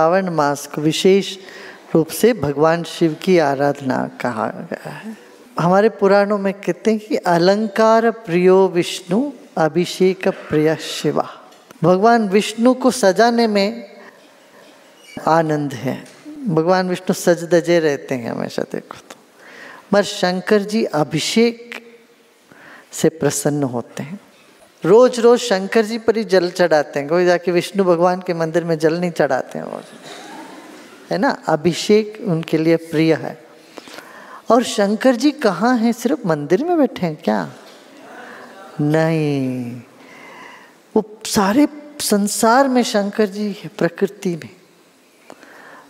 श्रावण मास को विशेष रूप से भगवान शिव की आराधना कहा गया है। हमारे पुराणों में कहते हैं कि अलंकार प्रियो विष्णु, अभिषेक प्रिय शिवा। भगवान विष्णु को सजाने में आनंद है। भगवान विष्णु सज दजे रहते हैं हमेशा, देखो तो। मगर शंकर जी अभिषेक से प्रसन्न होते हैं। रोज रोज शंकर जी पर ही जल चढ़ाते हैं, कोई जाके विष्णु भगवान के मंदिर में जल नहीं चढ़ाते हैं और है ना? अभिषेक उनके लिए प्रिय है। और शंकर जी कहाँ हैं? सिर्फ़ मंदिर में बैठे हैं क्या? नहीं। वो सारे संसार में शंकर जी है, प्रकृति में।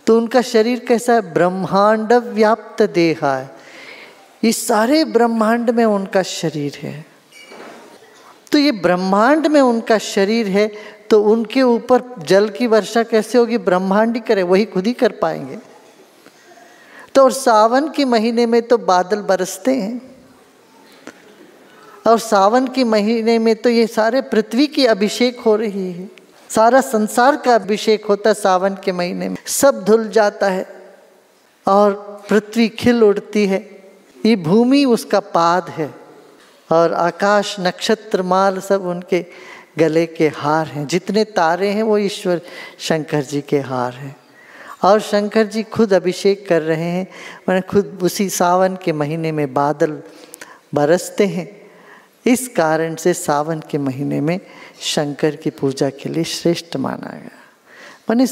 तो उनका शरीर कैसा है? ब्रह्मांड व्याप्त देहा है। इस सारे ब्रह्मांड में उनका शरीर है। तो ये ब्रह्मांड में उनका शरीर है तो उनके ऊपर जल की वर्षा कैसे होगी? ब्रह्मांड ही करे, वही खुद ही कर पाएँगे। तो और सावन के महीने में तो बादल बरसते हैं। और सावन के महीने में तो ये सारे पृथ्वी की अभिषेक हो रही है। सारा संसार का अभिषेक होता है सावन के महीने में। सब धुल जाता है और पृथ्वी खिल उड़ती है। ये भूमि उसका पाद है। और आकाश, नक्षत्र, माल सब उनके गले के हार हैं। जितने तारे हैं, वो ईश्वर शंकर जी के हार हैं। और शंकर जी खुद अभिषेक कर रहे हैं, मैंने खुद उसी सावन के महीने में बादल बरसते हैं। इस कारण से सावन के महीने में शंकर की पूजा के लिए श्रेष्ठ माना गया। मैंने